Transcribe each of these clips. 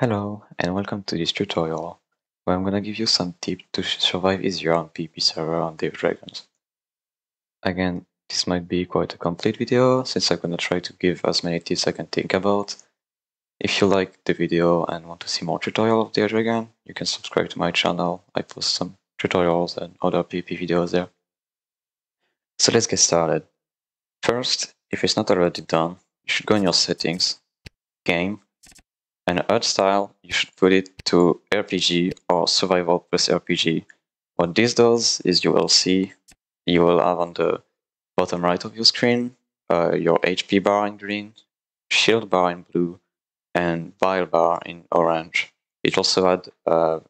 Hello and welcome to this tutorial where I'm gonna give you some tips to survive easier on PvP server on of Dragons. Again, this might be quite a complete video since I'm gonna try to give as many tips I can think about. If you like the video and want to see more tutorials of of Dragon, you can subscribe to my channel. I post some tutorials and other PvP videos there. So let's get started. First, if it's not already done, you should go in your settings, game, and art style, you should put it to RPG or survival plus RPG. What this does is you will see, you will have on the bottom right of your screen, uh, your HP bar in green, shield bar in blue, and bile bar in orange. It also had uh,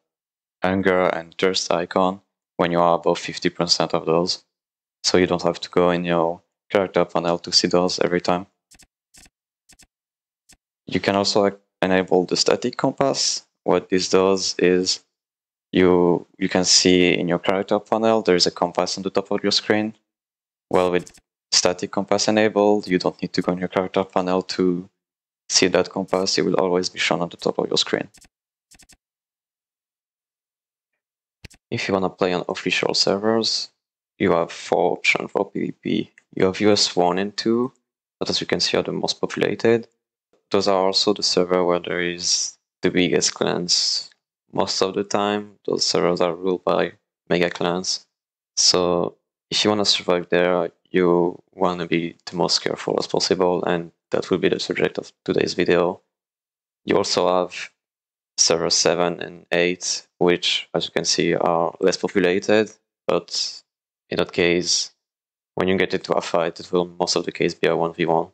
hunger and thirst icon when you are above 50% of those. So you don't have to go in your character panel to see those every time. You can also enable the static compass. What this does is you you can see in your character panel there is a compass on the top of your screen. Well, with static compass enabled, you don't need to go in your character panel to see that compass. It will always be shown on the top of your screen. If you want to play on official servers, you have four options for PvP. You have US 1 and 2, that as you can see are the most populated those are also the server where there is the biggest clans most of the time. Those servers are ruled by mega clans. So if you want to survive there, you want to be the most careful as possible, and that will be the subject of today's video. You also have server 7 and 8, which, as you can see, are less populated, but in that case, when you get into a fight, it will most of the case be a 1v1.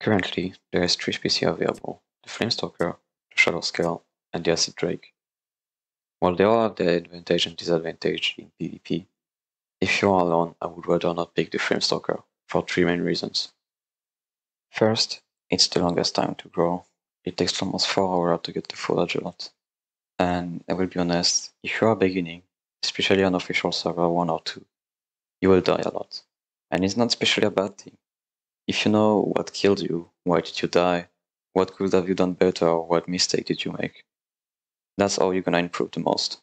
Currently, there is three species available: the Flamestalker, the Shadowscale, and the Acid Drake. While they all have their advantage and disadvantage in PvP, if you are alone, I would rather not pick the Flamestalker for three main reasons. First, it's the longest time to grow. It takes almost 4 hours to get the full adult. And I will be honest, if you are beginning, especially on official server 1 or 2, you will die a lot. And it's not especially a bad thing. If you know what killed you, why did you die, what could have you done better, or what mistake did you make, that's how you're gonna improve the most.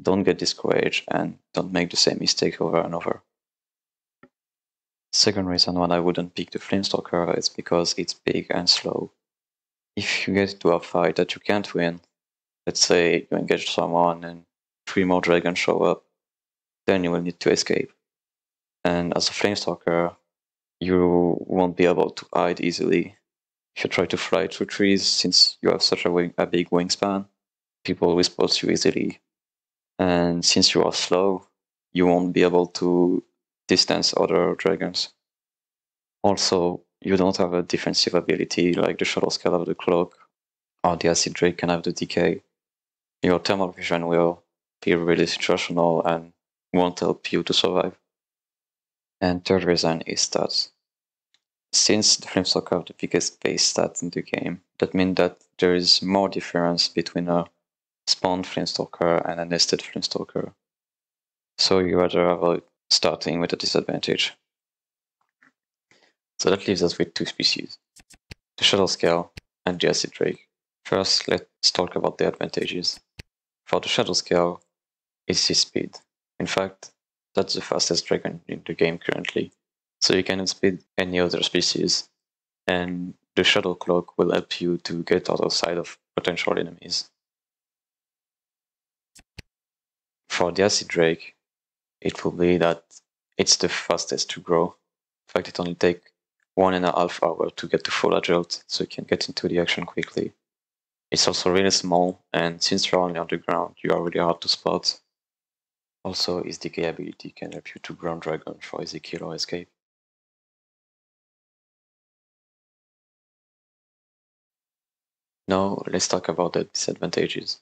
Don't get discouraged and don't make the same mistake over and over. Second reason why I wouldn't pick the Flamestalker is because it's big and slow. If you get into a fight that you can't win, let's say you engage someone and three more dragons show up, then you will need to escape. And as a Flamestalker, you won't be able to hide easily. If you try to fly through trees, since you have such a, wing, a big wingspan, people will spot you easily. And since you are slow, you won't be able to distance other dragons. Also, you don't have a defensive ability like the shadow scale of the cloak or the acid drake can have the decay. Your thermal vision will be really situational and won't help you to survive. And third reason is that since the Flamestalker have the biggest base stat in the game, that means that there is more difference between a spawned Flamestalker and a nested Flamestalker. So you rather avoid starting with a disadvantage. So that leaves us with two species, the Shadow Scale and the Acid Drake. First, let's talk about the advantages. For the Shadow Scale, it's his speed. In fact, that's the fastest dragon in the game currently. So you can outspeed any other species, and the Shadow Cloak will help you to get out of sight of potential enemies. For the Acid Drake, it will be that it's the fastest to grow. In fact, it only takes one and a half hour to get to full adult, so you can get into the action quickly. It's also really small, and since you're only on the ground, you are really hard to spot. Also, his decay ability can help you to ground dragon for easy kill or escape. Now let's talk about the disadvantages.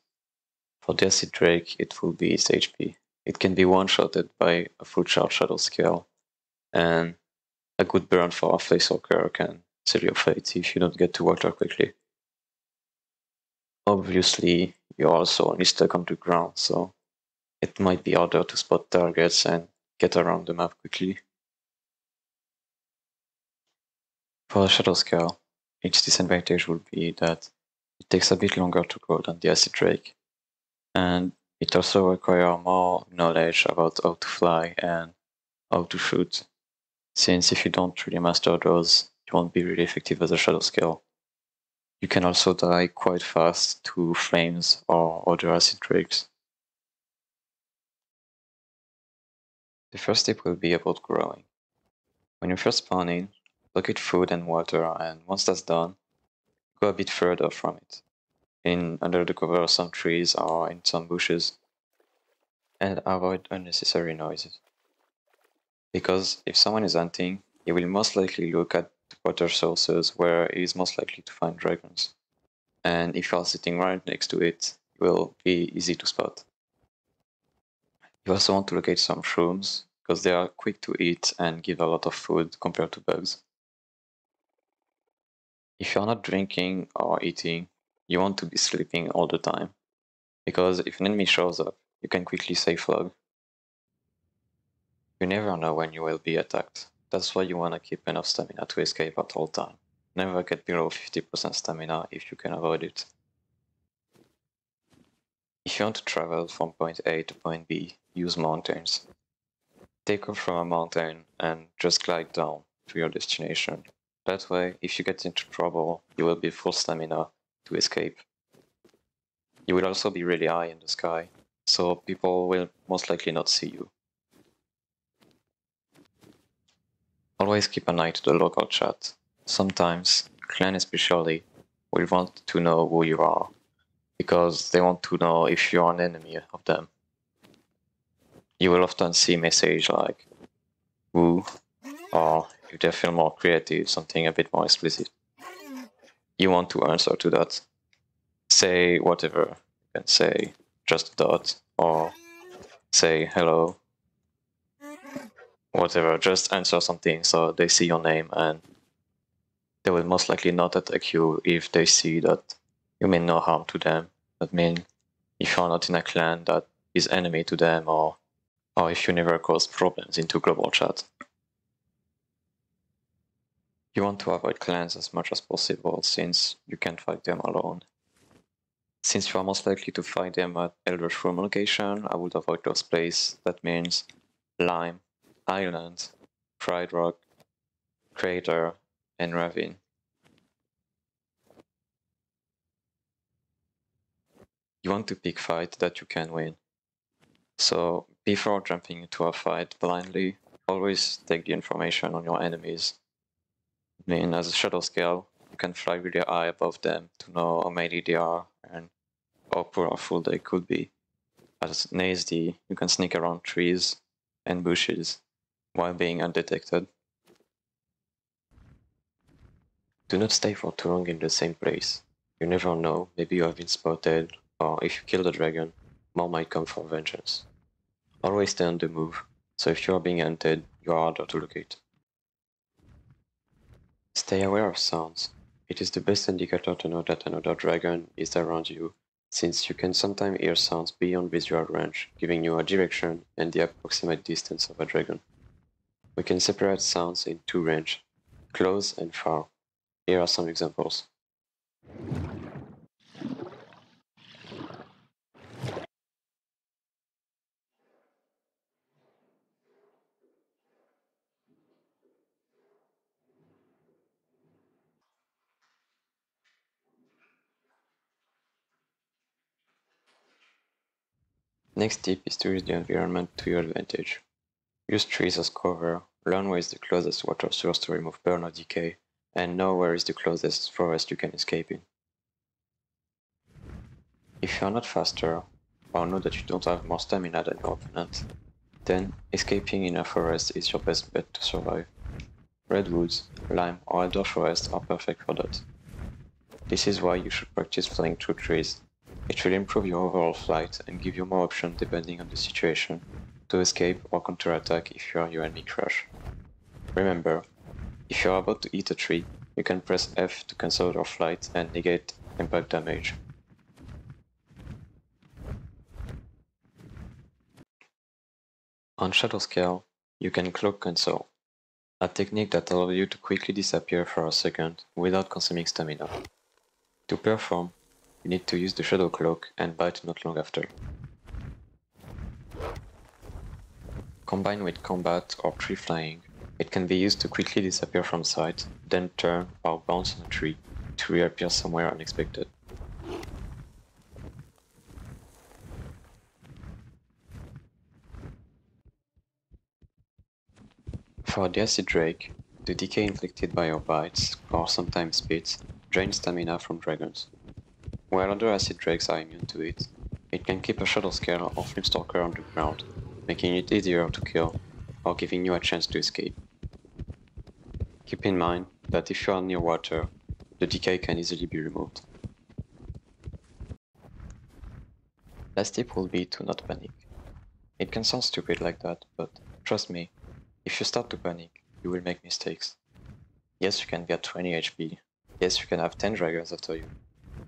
For the Acid Drake, it will be its HP. It can be one-shotted by a full charge Shadowscale, and a good burn for a face Flamestalker can seal your fate if you don't get to water quickly. Obviously, you're also only stuck on the ground, so it might be harder to spot targets and get around the map quickly. For a Shadowscale, its disadvantage would be that it takes a bit longer to grow than the acid drake, and it also requires more knowledge about how to fly and how to shoot, since if you don't really master those, you won't be really effective as a shadow scale. You can also die quite fast to flames or other acid drakes. The first tip will be about growing. When you first spawn in, locate food and water, and once that's done, go a bit further from it, in under the cover of some trees or in some bushes, and avoid unnecessary noises. Because if someone is hunting, he will most likely look at water sources where he is most likely to find dragons. And if you are sitting right next to it, it will be easy to spot. You also want to locate some shrooms, because they are quick to eat and give a lot of food compared to bugs. If you're not drinking or eating, you want to be sleeping all the time, because if an enemy shows up, you can quickly safe log. You never know when you will be attacked, that's why you want to keep enough stamina to escape at all time. Never get below 50% stamina if you can avoid it. If you want to travel from point A to point B, use mountains. Take off from a mountain and just glide down to your destination. That way, if you get into trouble, you will be full stamina to escape. You will also be really high in the sky, so people will most likely not see you. Always keep an eye to the local chat. Sometimes, clan especially, will want to know who you are, because they want to know if you're an enemy of them. You will often see message like who, or if they feel more creative, something a bit more explicit. You want to answer to that. Say whatever. You can say just dot, or say hello, whatever, just answer something so they see your name and they will most likely not attack you if they see that you mean no harm to them. That means if you're not in a clan that is enemy to them or or if you never cause problems into global chat. You want to avoid clans as much as possible since you can't fight them alone. Since you are most likely to find them at Elder Shroom location, I would avoid those places. That means Lime, Island, Pride Rock, Crater, and Ravine. You want to pick fight that you can win. So before jumping into a fight blindly, always take the information on your enemies. Mean, as a shadow scale, you can fly with your eye above them to know how many they are and how powerful they could be. As an ASD, you can sneak around trees and bushes while being undetected. Do not stay for too long in the same place. You never know, maybe you have been spotted, or if you kill the dragon, more might come for vengeance. Always stay on the move, so if you are being hunted, you are harder to locate. Stay aware of sounds. It is the best indicator to know that another dragon is around you, since you can sometimes hear sounds beyond visual range, giving you a direction and the approximate distance of a dragon. We can separate sounds in two ranges, close and far. Here are some examples. Next tip is to use the environment to your advantage. Use trees as cover, learn where is the closest water source to remove burn or decay, and know where is the closest forest you can escape in. If you are not faster, or know that you don't have more stamina than your opponent, then escaping in a forest is your best bet to survive. Redwoods, lime or elder forests are perfect for that. This is why you should practice flying through trees. It will improve your overall flight and give you more options depending on the situation, to escape or counterattack if you are your enemy crush. Remember, if you are about to hit a tree, you can press F to cancel your flight and negate impact damage. On Shadow Scale, you can cloak cancel. A technique that allows you to quickly disappear for a second without consuming stamina. To perform, you need to use the Shadow Cloak and bite not long after. Combined with combat or tree flying, it can be used to quickly disappear from sight, then turn or bounce on a tree to reappear somewhere unexpected. For the Acid Drake, the decay inflicted by your bites, or sometimes spits, drains stamina from dragons. While other Acid Drakes are immune to it, it can keep a Shadow Scale or Flamestalker on the ground, making it easier to kill, or giving you a chance to escape. Keep in mind that if you are near water, the decay can easily be removed. Last tip will be to not panic. It can sound stupid like that, but trust me, if you start to panic, you will make mistakes. Yes, you can get 20 HP, yes, you can have 10 dragons after you,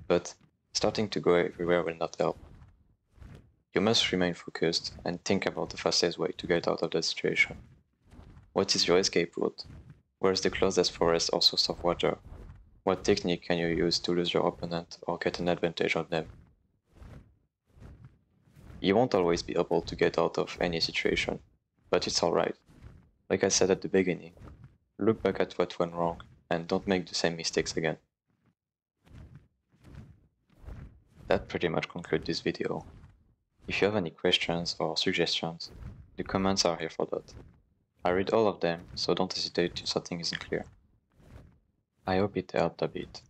but starting to go everywhere will not help. You must remain focused and think about the fastest way to get out of that situation. What is your escape route? Where is the closest forest or source of water? What technique can you use to lose your opponent or get an advantage on them? You won't always be able to get out of any situation, but it's alright. Like I said at the beginning, look back at what went wrong and don't make the same mistakes again. That pretty much concludes this video. If you have any questions or suggestions, the comments are here for that. I read all of them, so don't hesitate if something isn't clear. I hope it helped a bit.